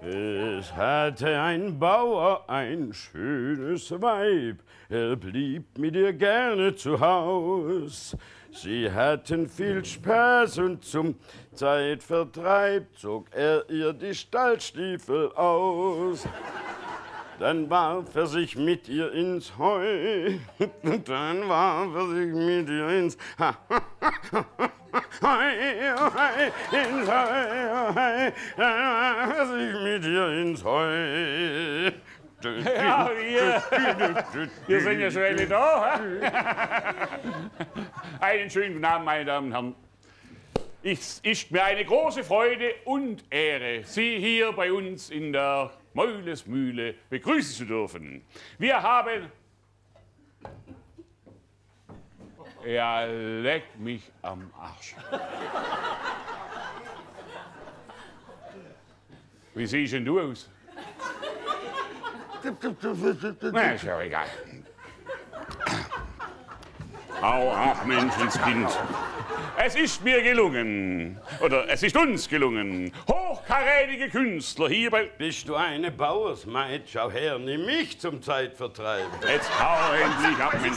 Es hatte ein Bauer ein schönes Weib, er blieb mit ihr gerne zu Haus. Sie hatten viel Spaß und zum Zeitvertreib zog er ihr die Stallstiefel aus. Dann warf er sich mit ihr ins Heu. Dann warf er sich mit ihr ins Heu, ins Heu. Dann warf er sich mit ihr ins Heu. Ja, wir, wir sind ja schon alle da. Einen schönen guten Abend, meine Damen und Herren. Es ist mir eine große Freude und Ehre, Sie hier bei uns in der Meulesmühle begrüßen zu dürfen. Wir haben. Ja, leck mich am Arsch. Wie siehst denn du aus? Na, ist ja egal. Hau ab, Menschenskind. Es ist mir gelungen, oder es ist uns gelungen, hochkarätige Künstler hier bei... Bist du eine Bauersmaid? Schau her, nimm mich zum Zeitvertreib. Jetzt hau endlich ab, Mensch.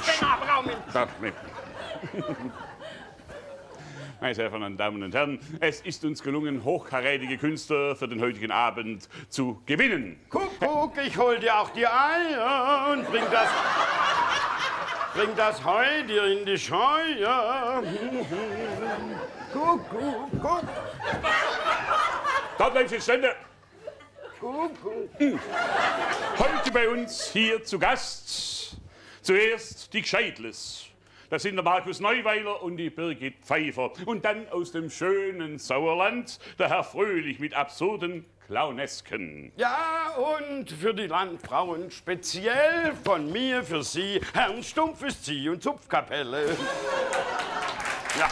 Da, ne. Meine sehr verehrten Damen und Herren, es ist uns gelungen, hochkarätige Künstler für den heutigen Abend zu gewinnen. Guck, guck, ich hol dir auch die Eier und bring das... Bring das Heu dir in die Scheuer. Guck, guck, guck. Da bleiben Sie guck. Heute bei uns hier zu Gast zuerst die Gscheidles. Das sind der Markus Neuweiler und die Birgit Pfeiffer. Und dann aus dem schönen Sauerland der Herr Fröhlich mit absurden Clownesken. Ja, und für die Landfrauen speziell von mir für Sie Herrn Stumpfes Zieh- und Zupfkapelle. Ja,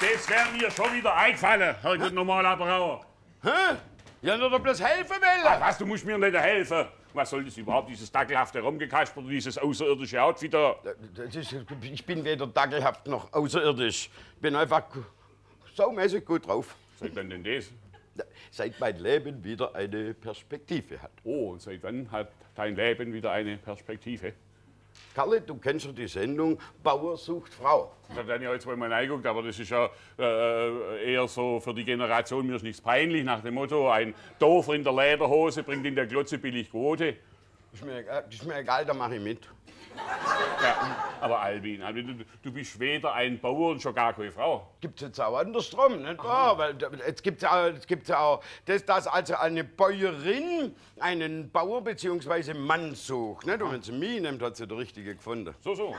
Das wäre mir schon wieder eingefallen, Herr Gut normaler Brauer. hä? Ja, nur doch bloß helfen Ach wollen. was, du musst mir nicht helfen. Was soll das überhaupt, dieses dackelhafte Rumgekasper, dieses außerirdische Outfit da? Das ist, ich bin weder dackelhaft noch außerirdisch. Ich bin einfach saumäßig gut drauf. Seit wann denn das? Seit mein Leben wieder eine Perspektive hat. Oh, und seit wann hat dein Leben wieder eine Perspektive? Kalle, du kennst ja die Sendung Bauer sucht Frau. Ich habe ja jetzt mal reingeguckt, aber das ist ja äh, eher so für die Generation, mir ist nichts peinlich, nach dem Motto, ein Doofer in der Lederhose bringt in der Glotze billig Quote. Ist mir, egal- ist mir egal, da mache ich mit. Ja, aber Albin, Albin du, du bist weder ein Bauer und schon gar keine Frau. Gibt es jetzt auch andersrum, nicht wahr? Weil jetzt gibt es ja, auch- gibt's auch, das, dass also eine Bäuerin einen Bauer bzw. Mann sucht. Nicht? Und wenn sie mich nimmt, hat sie den richtige gefunden. So, so.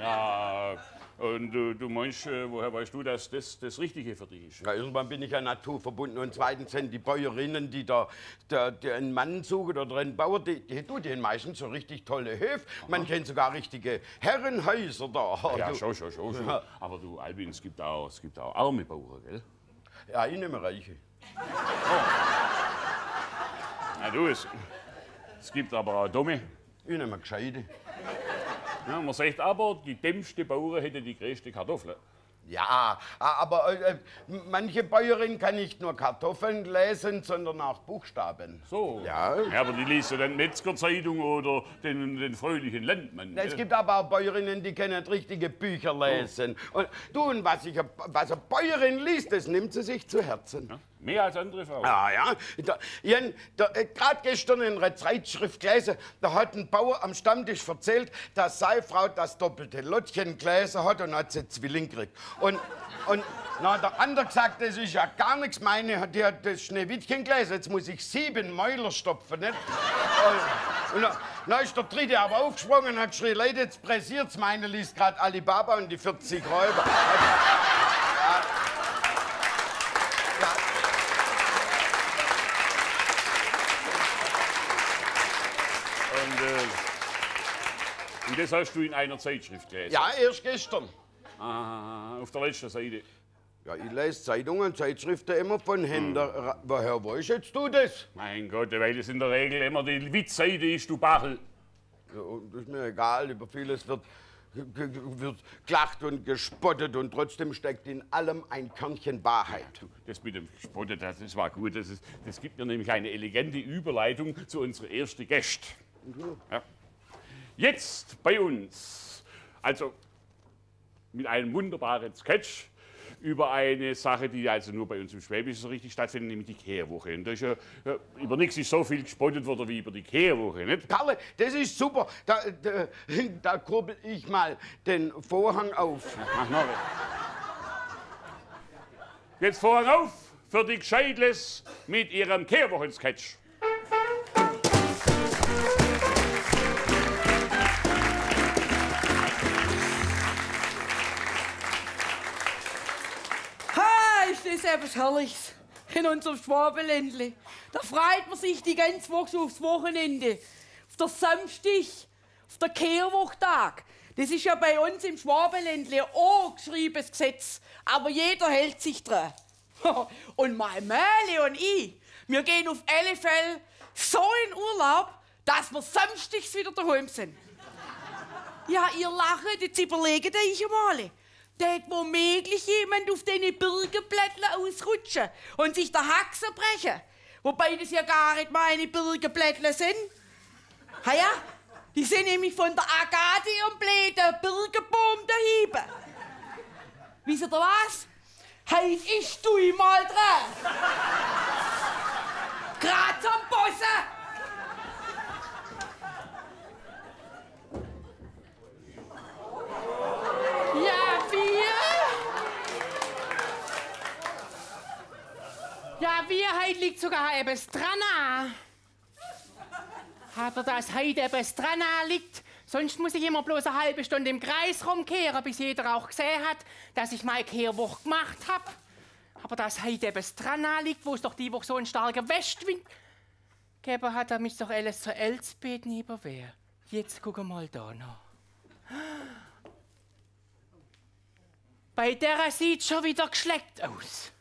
Ja, und du, du meinst, äh, woher weißt du, dass das das Richtige für dich ist? Ja, irgendwann bin ich ja naturverbunden und zweitens sind die Bäuerinnen, die da der, der einen Mann suchen oder einen Bauer, die, die tun den meistens so richtig tolle Höfe. Man kennt sogar richtige Herrenhäuser da. Ja, Du- schon, schon, schon. schon. Ja. Aber du, Albin, es gibt auch, es gibt auch arme Bauern, gell? Ja, ich nehme Reiche. Na du, es, es gibt aber auch Dumme. Ich nehme Gescheite. Ja, man sagt aber, die dämmste Bauern hätte die größte Kartoffel. Ja, aber äh, manche Bäuerin kann nicht nur Kartoffeln lesen, sondern auch Buchstaben. So. Ja. Ja, aber die liest ja dann Metzgerzeitung oder den, den fröhlichen Landmann. Es gibt aber auch Bäuerinnen, die können richtige Bücher lesen. Und du, und was, ich, was eine Bäuerin liest, das nimmt sie sich zu Herzen. Ja, Mehr als andere Frauen. Ah ja, da, hab äh, gerade gestern in einer Zeitschrift gelesen, da hat ein Bauer am Stammtisch erzählt, dass seine Frau das doppelte Lottchen gelesen hat und hat sie Zwilling gekriegt. Und, und na, der andere gesagt, das ist ja gar nichts, meine, die hat das Schneewittchen gelesen, jetzt muss ich sieben Mäuler stopfen, nicht? Und, und dann ist der dritte aber aufgesprungen und hat geschrien, Leute, jetzt pressiert's, meine liest gerade Alibaba und die 40 Räuber. Und, äh, und das hast du in einer Zeitschrift gelesen? Ja, erst gestern. Ah, auf der letzten Seite. Ja, ich lese Zeitungen und Zeitschriften immer von Händen. Ra- Woher weißt jetzt du das? Mein Gott, weil es in der Regel immer die Witzseite ist, du Bachel. Ja, und das ist mir egal, über vieles wird wird gelacht und gespottet und trotzdem steckt in allem ein Körnchen Wahrheit. Das mit dem Spottet, das, war gut. Das, ist, das gibt mir nämlich eine elegante Überleitung zu unserer ersten Gäste. Ja. Jetzt bei uns, also mit einem wunderbaren Sketch über eine Sache, die also nur bei uns im Schwäbischen so richtig stattfindet, nämlich die Kehrwoche. Und da ist ja, ja, über nichts ist so viel gespottet worden wie über die Kehrwoche, nicht? Karle, das ist super. Da, da, da kurbel ich mal den Vorhang auf. Mach noch. Jetzt Vorhang auf für die Gescheidles mit ihrem Kehrwochensketch. Etwas Herrliches in unserem Schwabenländle. Da freut man sich die ganze Woche aufs Wochenende. Auf der Samstag, auf der Kehrwochtag. Das ist ja bei uns im Schwabenländle ein angeschriebenes Gesetz. Aber jeder hält sich dran. und mein Mähle und ich, wir gehen auf alle Fälle so in Urlaub, dass wir samstags wieder daheim sind. Ja, ihr lacht, jetzt überlegt euch einmal. Tät womöglich jemand auf den Birkenblättern ausrutschen und sich der Haxen brechen. Wobei das ja gar nicht meine Birkenblättler sind. Ha ja, die sind nämlich von der Agathe und Bläden Birkenbaum dahieben. Wisst ihr was? Heit ich du mal dran. Grad zum Bossen. Ja, wir? Wir, heute liegt sogar etwas dran. Hat er das heute etwas dran liegt? Sonst muss ich immer bloß eine halbe Stunde im Kreis rumkehren, bis jeder auch gesehen hat, dass ich meine Kehrwoche gemacht habe. Aber das heute etwas dran liegt, wo es doch die Woche so ein starker Westwind gegeben hat, damit doch alles zur Elsbeth wäre. Jetzt guck mal da noch. Bei der sieht schon wieder geschleckt aus.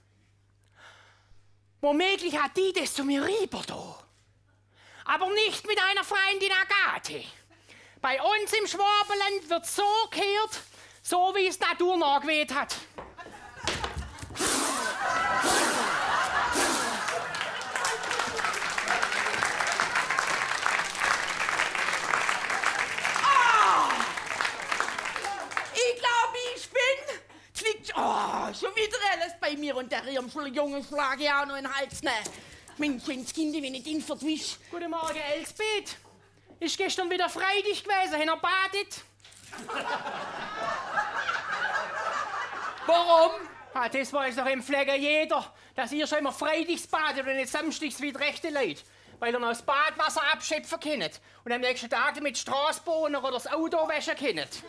Womöglich hat die das zu mir rüber da. Aber nicht mit einer Freundin Agathe. Bei uns im Schwabenland wird so gehört, so wie es Natur nachgeweht hat. Schon wieder alles bei mir und der Jungen schlage ich auch noch in den Hals. Ne? Menschenskind, wenn ich den verwisch. Guten Morgen, Elsbeth. Ist gestern wieder Freitag gewesen, haben badet. Warum? Ah, das weiß doch im Pfleger jeder, dass ihr schon immer freitags badet und nicht samstags wie rechte Leute. Weil ihr noch das Badwasser abschöpfen könnt und am nächsten Tag mit Straßbohnen oder das Auto waschen könnt.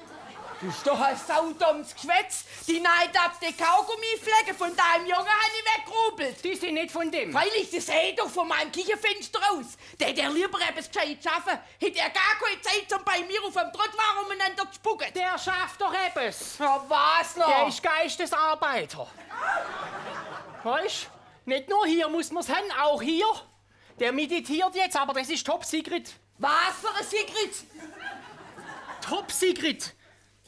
Das ist doch ein saudummes Geschwätz. Die Neid ab die Kaugummiflecke von deinem Jungen habe ich weggerubelt. Die sind nicht von dem. Freilich, das sehe doch von meinem Küchenfenster aus. Der, der lieber etwas gescheit schaffen, hätte er gar keine Zeit, um bei mir auf dem Trottoir umeinander zu spucken. Der schafft doch etwas. Ja, was noch? Der ist Geistesarbeiter. Weißt nicht nur hier muss man's haben, auch hier. Der meditiert jetzt, aber das ist Top Secret. Was für ein Secret? Top Secret.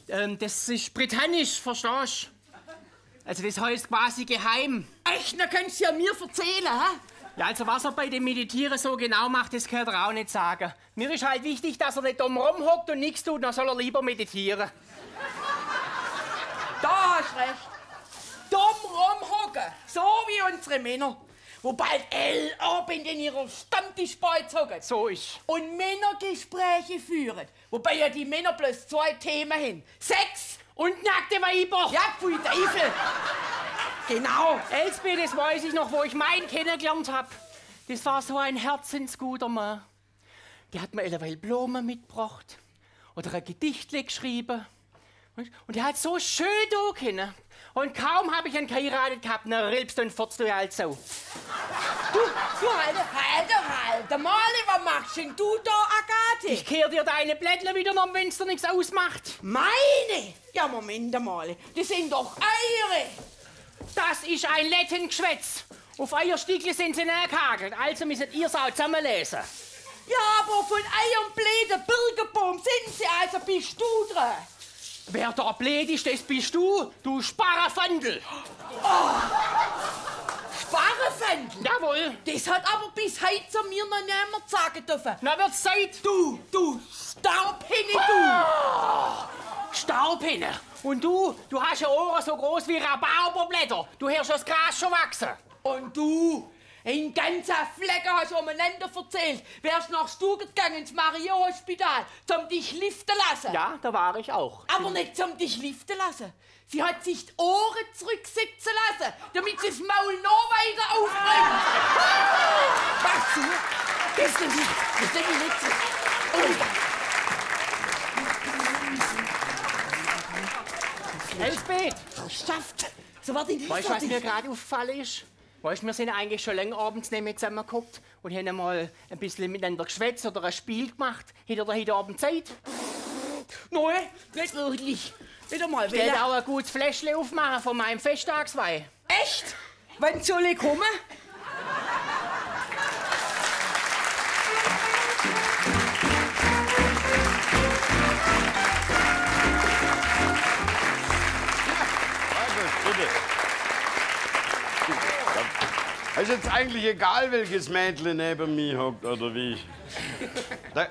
Ähm, das ist britannisch, verstehst du? Also das heißt quasi geheim. Echt? Dann kannst du ja mir erzählen, hä? Ja, also was er bei dem Meditieren so genau macht, das kann er auch nicht sagen. Mir ist halt wichtig, dass er nicht dumm rumhockt und nichts tut, dann soll er lieber meditieren. Da hast recht. Dumm rumhocken, so wie unsere Männer. Wo bald L Abend in ihrer Stammtischbeiz hocken. So ist. Und Männergespräche führen. Wobei ja die Männer bloß zwei Themen haben. Sex und nackte Weiber. Ja, pfui Teufel. genau. Elsbeth, das weiß ich noch, wo ich meinen kennengelernt hab. Das war so ein herzensguter Mann. Der hat mir alleweil Blumen mitgebracht. Oder ein Gedichtle geschrieben. Und er hat so schön da können. Und kaum habe ich ihn geheiratet gehabt, dann rülpst und furzt du halt so. Du, du, halt, halt, halt, Mali, was machst denn du da, Agathe? Ich kehr dir deine Blättler wieder noch, wenn's dir nichts ausmacht. Meine? Ja, Moment einmal, das sind doch Eiere. Das ist ein Lettengeschwätz. Auf Eierstiegel sind sie nachgehagelt, also müsst ihr es auch zusammenlesen. Ja, aber von Eiern bläden Birkenbaum sind sie, also bist du dran. Wer da blöd ist, das bist du, du Sparafandel. Sparefendel? Jawohl. Das hat aber bis heute zu mir noch niemand sagen dürfen. Na wird's Zeit. Du, du Staubhinne, du! Staubhinne. Und du, du hast ja Ohren so groß wie Rhabarberblätter. Du hörst das Gras schon wachsen. Und du, ein ganzer Flecken hast du umeinander erzählt. Wärst nach Stuttgart gegangen ins Maria-Hospital, zum dich liften lassen. Ja, da war ich auch. Aber nicht zum dich liften lassen. Sie hat sich die Ohren zurücksitzen lassen, damit sie das Maul noch weiter aufbringt. Was? Das ist nicht, das ist nicht so. Oh, Elsbeth, schafft. So weißt du, was mir gerade aufgefallen ist? Weißt du, wir sind eigentlich schon länger abends nicht mehr zusammengeguckt und haben mal ein bisschen miteinander geschwätzt oder ein Spiel gemacht. Hätte er heute Abend Zeit? Nein, nicht wirklich. Nicht einmal. Ich werde auch ein gutes Fläschchen aufmachen von meinem Festtagswein. Echt? Wann soll ich kommen? Ist jetzt eigentlich egal, welches Mädchen neben mir hockt oder wie? Da,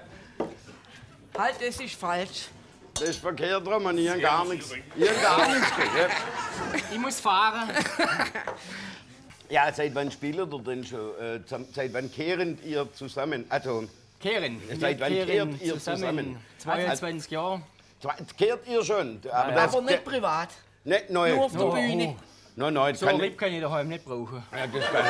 Halt, das ist falsch. das ist verkehrt rum und ich hab gar nichts. Ich hab gar nichts gehört. Ich muss fahren. Ja, seit wann spielt ihr denn schon? Äh, seit wann kehren ihr zusammen? Also, Kehren. Seit wann Wir kehrt kehren ihr zusammen? 22 Jahre. kehrt ihr schon? Aber, das, Aber nicht privat. nicht neu. Nur auf der Bühne. Nein, nein, das So kann. Ripp kann ich daheim nicht brauchen. Ja, das kann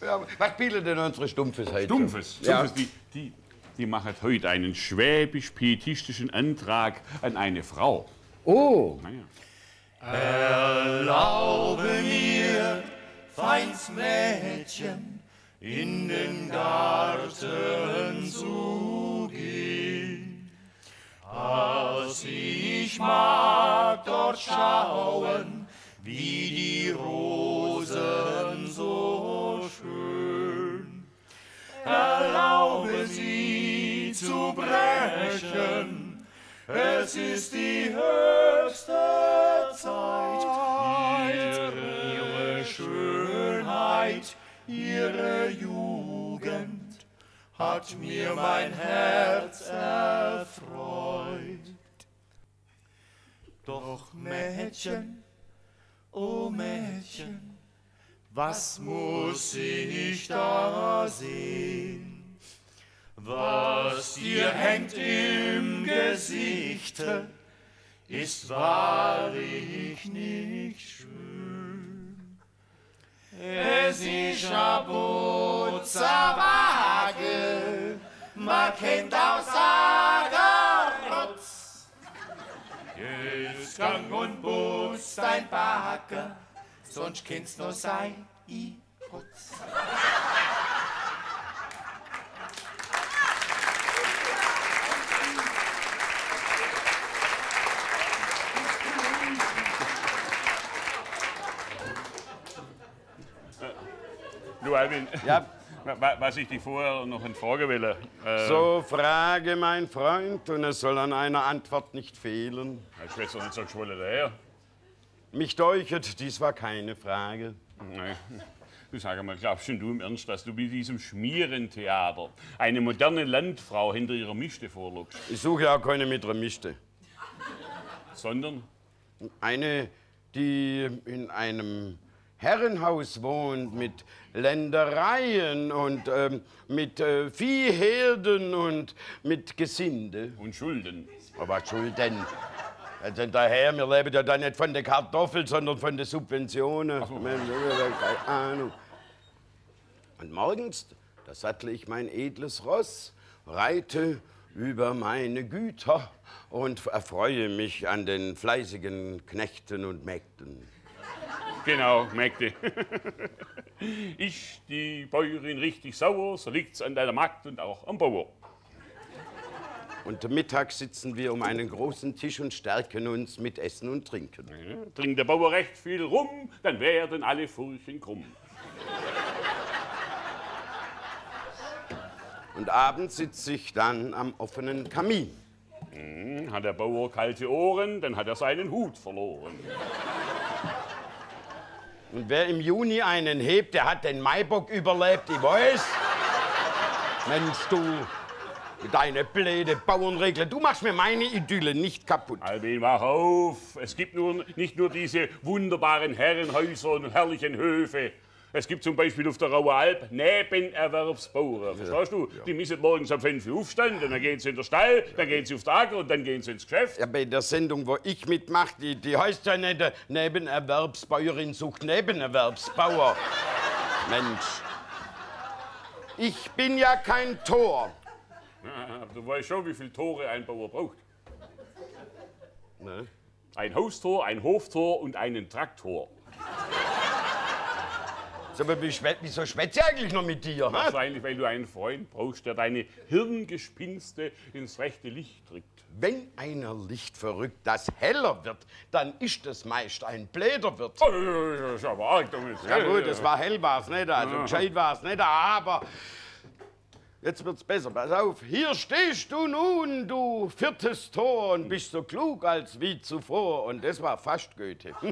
ich. ja, was spielt denn unsere Stumpfes heute? Dumpfes. Ja. Die, die, die machen heute einen schwäbisch-pietistischen Antrag an eine Frau. Oh, Naja. Erlaube mir, feins Mädchen, in den Garten zu gehen. Als ich mag dort schauen, wie die Rosen so schön. Erlaube sie zu brechen, es ist die höchste Zeit. Ihre Schönheit, ihre Jugend hat mir mein Herz erfreut. Doch Mädchen, oh Mädchen, was muss ich da sehen? Was dir hängt im Gesichte, ist wahrlich nicht schön. Es ist Abuzawage, man kennt aus Agerrotz. Jetzt gang und putz dein Bagger, sonst kennst nur sein i Putz. Du, Alvin, ja. Wa- was ich dich vorher noch fragen will. Äh, So frage mein Freund, und es soll an einer Antwort nicht fehlen. Ich Schwester nicht so geschwollen daher. Mich deuchet, dies war keine Frage. Nein. Du sag mal, glaubst schon du im Ernst, dass du bei diesem Schmierentheater eine moderne Landfrau hinter ihrer Mischte vorlugst? Ich suche ja auch keine mit einer Mischte. Sondern? Eine, die in einem Herrenhaus wohnt mit Ländereien und ähm, mit äh, Viehherden und mit Gesinde. Und Schulden. Aber Schulden. Also daher, wir leben ja da nicht von der Kartoffel, sondern von den Subventionen. Keine Ahnung. Und morgens, da sattle ich mein edles Ross, reite über meine Güter und erfreue mich an den fleißigen Knechten und Mägden. Genau, Mägde. Ich, die Bäuerin, richtig sauer, so liegt's an deiner Magd und auch am Bauer. Und mittags sitzen wir um einen großen Tisch und stärken uns mit Essen und Trinken. Ja, Trinkt der Bauer recht viel rum, dann werden alle Furchen krumm. Und abends sitze ich dann am offenen Kamin. Hm, Hat der Bauer kalte Ohren, dann hat er seinen Hut verloren. Und wer im Juni einen hebt, der hat den Maibock überlebt, ich weiß. Mensch, du, deine blöde Bauernregel, du machst mir meine Idylle nicht kaputt. Albin, wach auf. Es gibt nur, nicht nur diese wunderbaren Herrenhäuser und herrlichen Höfe. Es gibt zum Beispiel auf der Raue Alp Nebenerwerbsbauern. Verstehst du? Die müssen morgens um 5 Uhr aufstehen, dann gehen sie in den Stall, dann gehen sie auf den Acker und dann gehen sie ins Geschäft. Ja, bei der Sendung, wo ich mitmache, die, die heißt ja nicht äh, Nebenerwerbsbäuerin sucht Nebenerwerbsbauer. Mensch. Ich bin ja kein Tor. Ah, Du weißt schon, wie viele Tore ein Bauer braucht. Ne? Ein Haustor, ein Hoftor und einen Traktor. So, wieso schwätze ich eigentlich noch mit dir? Wahrscheinlich, weil du einen Freund brauchst, der deine Hirngespinste ins rechte Licht trägt. Wenn einer Licht verrückt, das heller wird, dann ist es meist ein Bläderwirt. Oh, das ist aber arg, Jungs. Ja gut, es war hell war's nicht, also gescheit war's nicht, aber jetzt wird's besser. Pass auf, hier stehst du nun, du viertes Tor und bist so klug als wie zuvor und das war fast Goethe.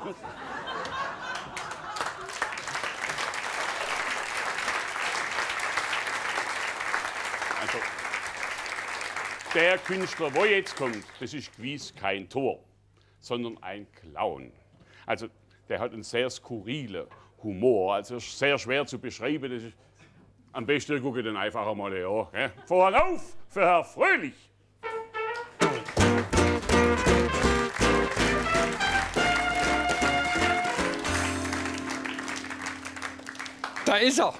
Also, der Künstler, wo jetzt kommt, das ist gewiss kein Tor, sondern ein Clown. Also, der hat einen sehr skurrilen Humor, also sehr schwer zu beschreiben. Das ist, am besten gucke ich den einfach einmal an. gell? Vorhang auf für Herr Fröhlich. Da ist er.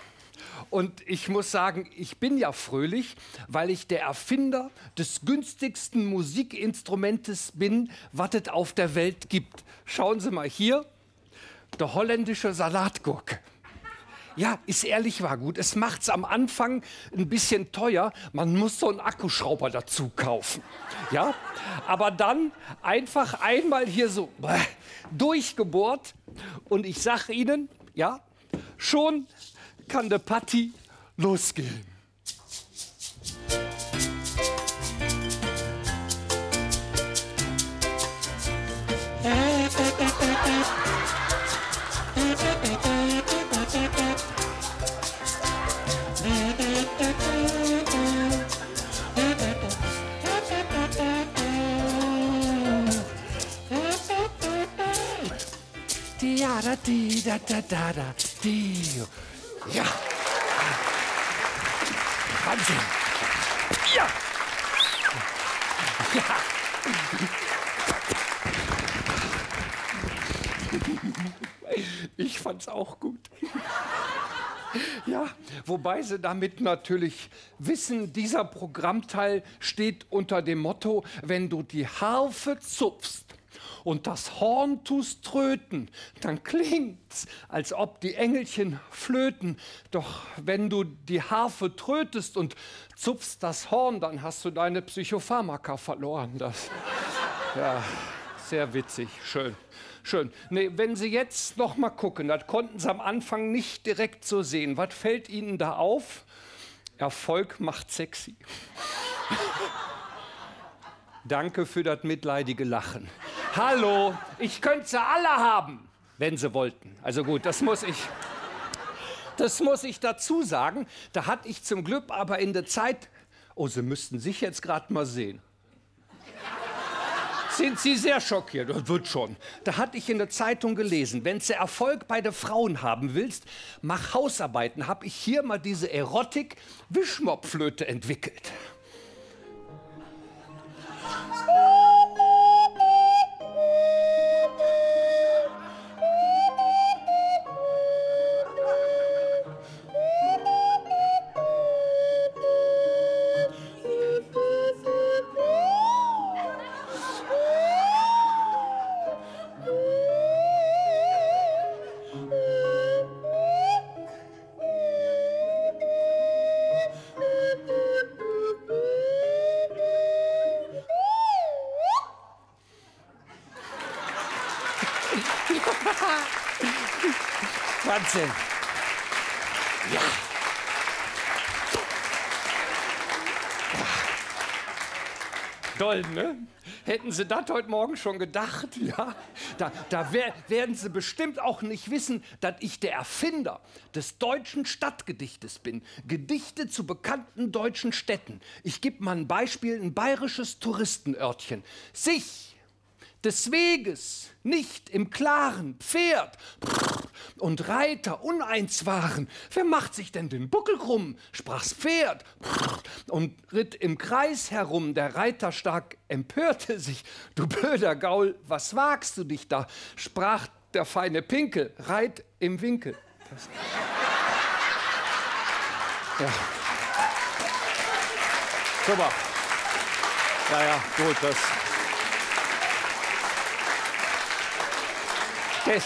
Und ich muss sagen, ich bin ja fröhlich, weil ich der Erfinder des günstigsten Musikinstrumentes bin, was es auf der Welt gibt. Schauen Sie mal hier, der holländische Salatgurke. Ja, ist ehrlich war gut. Es macht's am Anfang ein bisschen teuer. Man muss so einen Akkuschrauber dazu kaufen. Ja, aber dann einfach einmal hier so durchgebohrt und ich sag Ihnen, ja, schon kann der Party losgehen. Die, ah, da, da, da, da, da. Ja. Wahnsinn. Ja. Ja. Ich fand's auch gut. Ja, wobei sie damit natürlich wissen, dieser Programmteil steht unter dem Motto, wenn du die Harfe zupfst und das Horn tust tröten, dann klingt's, als ob die Engelchen flöten. Doch wenn du die Harfe trötest und zupfst das Horn, dann hast du deine Psychopharmaka verloren. Das, ja, sehr witzig, schön. Schön. Nee, wenn Sie jetzt noch mal gucken, das konnten Sie am Anfang nicht direkt so sehen. Was fällt Ihnen da auf? Erfolg macht sexy. Danke für das mitleidige Lachen. Hallo, ich könnte sie alle haben, wenn sie wollten. Also gut, das muss ich. Das muss ich dazu sagen. Da hatte ich zum Glück aber in der Zeit. Oh, Sie müssten sich jetzt gerade mal sehen. Sind Sie sehr schockiert? Das wird schon. Da hatte ich in der Zeitung gelesen, wenn du Erfolg bei den Frauen haben willst, mach Hausarbeiten. Hab ich hier mal diese Erotik-Wischmopflöte entwickelt. Sie das heute Morgen schon gedacht? Ja, da, da wer, werden Sie bestimmt auch nicht wissen, dass ich der Erfinder des deutschen Stadtgedichtes bin. Gedichte zu bekannten deutschen Städten. Ich gebe mal ein Beispiel, ein bayerisches Touristenörtchen. Sich des Weges nicht im klaren Pferd und Reiter uneins waren. Wer macht sich denn den Buckel krumm? sprach's Pferd und ritt im Kreis herum. Der Reiter stark empörte sich. Du blöder Gaul, was wagst du dich da? sprach der feine Pinkel, reit im Winkel. Das ja. Super. Ja, ja, gut, das. Des,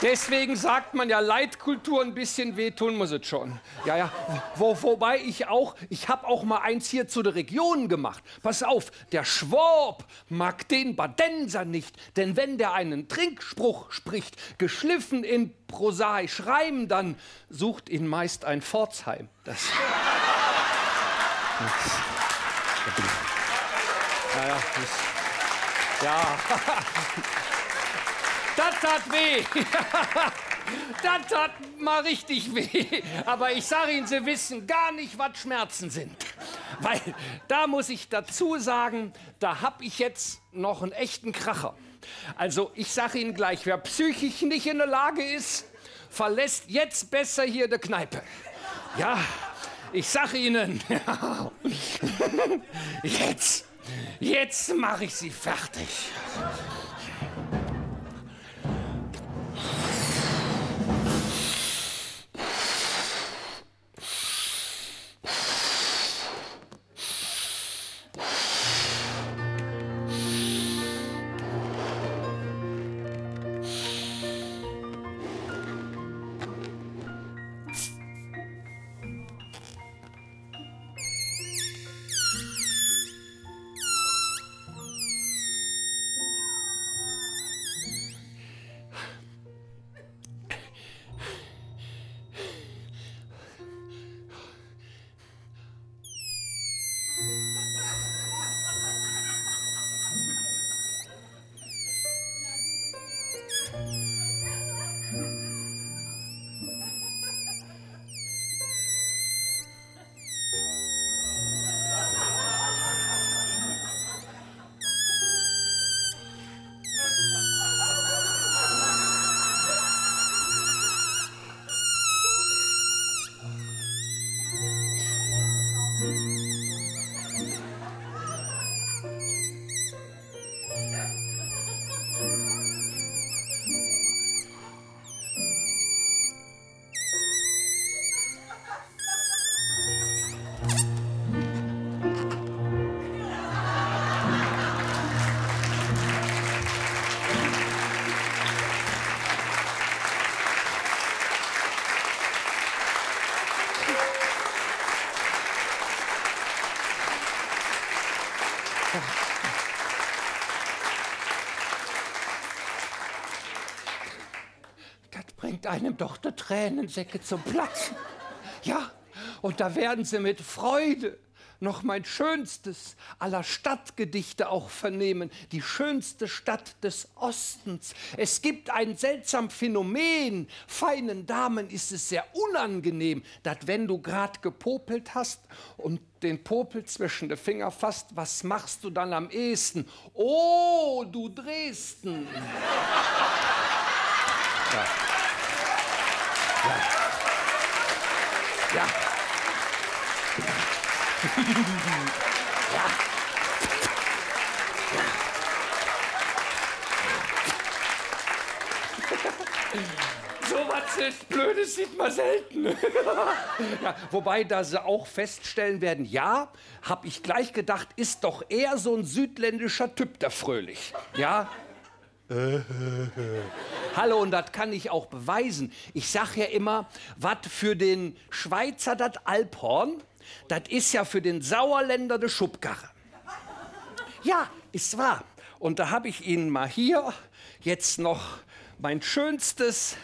deswegen sagt man ja, Leitkultur ein bisschen wehtun muss es schon. Ja, ja. Wo, wobei ich auch, ich habe auch mal eins hier zu der Region gemacht. Pass auf, der Schwab mag den Badenser nicht, denn wenn der einen Trinkspruch spricht, geschliffen in prosaisch Reim, dann sucht ihn meist ein Pforzheim. Das. ja, ja, das, ja. Das tat weh. Das tat mal richtig weh. Aber ich sage Ihnen, Sie wissen gar nicht, was Schmerzen sind. Weil da muss ich dazu sagen, da habe ich jetzt noch einen echten Kracher. Also ich sage Ihnen gleich, wer psychisch nicht in der Lage ist, verlässt jetzt besser hier die Kneipe. Ja, ich sage Ihnen, jetzt, jetzt mache ich Sie fertig. Einem doch die Tränensäcke zum Platzen. Ja, und da werden sie mit Freude noch mein schönstes aller Stadtgedichte auch vernehmen, die schönste Stadt des Ostens. Es gibt ein seltsam Phänomen. Feinen Damen ist es sehr unangenehm, dass wenn du grad gepopelt hast und den Popel zwischen die Finger fasst, was machst du dann am ehesten? Oh, du Dresden! Ja. Ja. ja. So was Blödes sieht man selten. ja, wobei, da sie auch feststellen werden, ja, hab ich gleich gedacht, ist doch eher so ein südländischer Typ, der Fröhlich. Ja, Hallo, und das kann ich auch beweisen. Ich sag ja immer, was für den Schweizer das Alphorn, das ist ja für den Sauerländer de Schubkarre. Ja, ist wahr. Und da habe ich Ihnen mal hier jetzt noch mein schönstes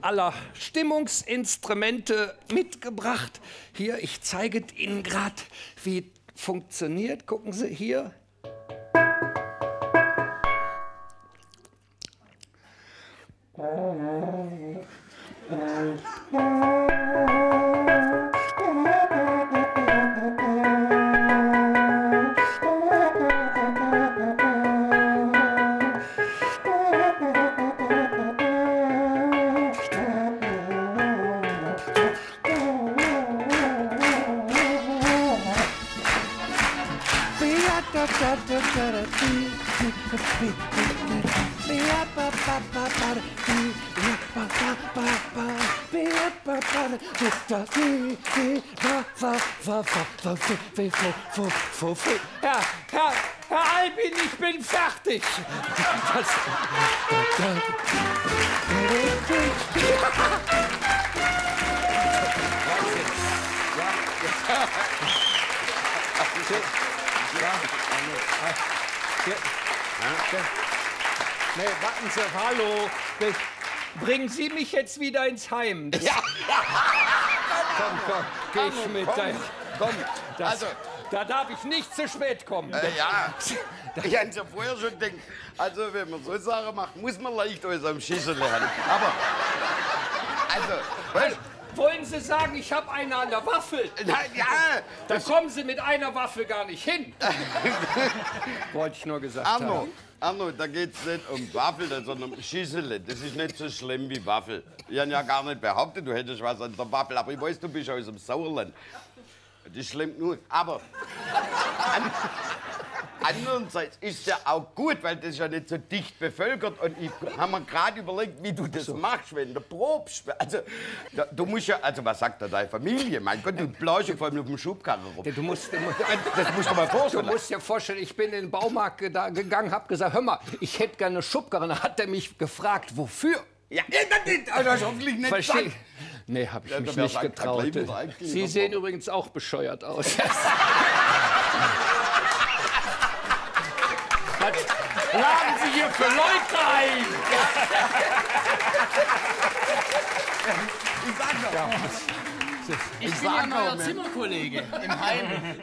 aller Stimmungsinstrumente mitgebracht. Hier, ich zeige Ihnen gerade, wie funktioniert. Gucken Sie hier. da da da da da da Herr, Herr, Herr Albin, ich bin fertig. Das, Nee, warten Sie, hallo. Bringen Sie mich jetzt wieder ins Heim. Das, Ja, komm, komm, geh ich mit. Da, komm, das, Also- da darf ich nicht zu spät kommen. äh, ja. Ich hätte ja vorher schon gedacht, also wenn man so Sachen macht, muss man leicht aus einem Schießen lernen. Aber, also, weißt, Wollen Sie sagen, ich habe eine an der Waffel? nein, ja, Da kommen Sie mit einer Waffe gar nicht hin. Wollte ich nur gesagt Arno, haben. Arno, da geht's nicht um Waffel, sondern um Schießele. Das ist nicht so schlimm wie Waffel. Ich habe ja gar nicht behauptet, du hättest was an der Waffel, aber ich weiß, du bist aus dem Sauerland. Das ist schlimm nur. Aber an, andererseits ist ja auch gut, weil das ist ja nicht so dicht bevölkert. Und ich habe mir gerade überlegt, wie du das machst, wenn du probst. Also, da, du musst ja, also was sagt da deine Familie? Mein Gott, du bläust vor allem auf dem Schubkarren rum. Du musst, du musst, Das musst du mal du vorstellen. musst dir vorstellen, ich bin in den Baumarkt gegangen, habe gesagt, hör mal, ich hätte gerne eine Schubkarre. Dann hat er mich gefragt, wofür? Ja, das ist hoffentlich nicht Versteh? sagen. Nee, habe ich Ja, mich nicht getraut. Sie sehen übrigens auch bescheuert aus. laden Sie hier für Leute ein? Ich bin Ihr neuer Zimmerkollege im Heim.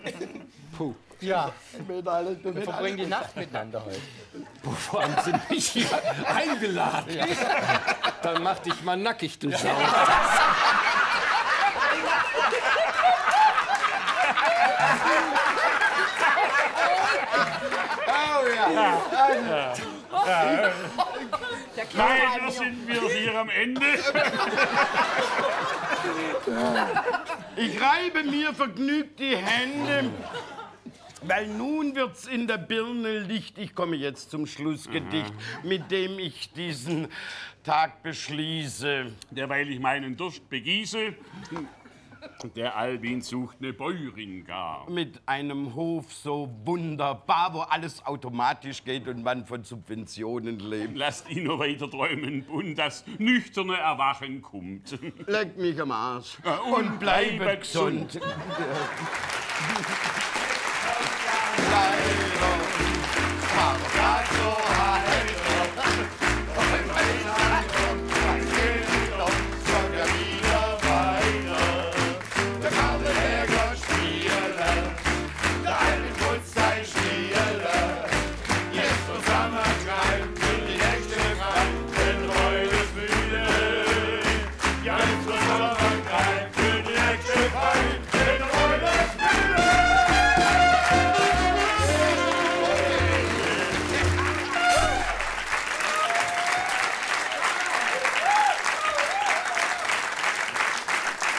Puh. Ja. Wir verbringen die Nacht miteinander heute. Wo haben Sie mich hier eingeladen? Dann mach dich mal nackig, du Sau. Oh ja. Leider sind wir hier am Ende. Ich reibe mir vergnügt die Hände, weil nun wird's in der Birne Licht. Ich komme jetzt zum Schlussgedicht, mit dem ich diesen Tag beschließe. Derweil ich meinen Durst begieße, der Albin sucht eine Bäuerin gar. Mit einem Hof so wunderbar, wo alles automatisch geht und man von Subventionen lebt. Lasst ihn nur weiter träumen und das nüchterne Erwachen kommt. Leck mich am Arsch und und bleibe bleibe gesund. gesund.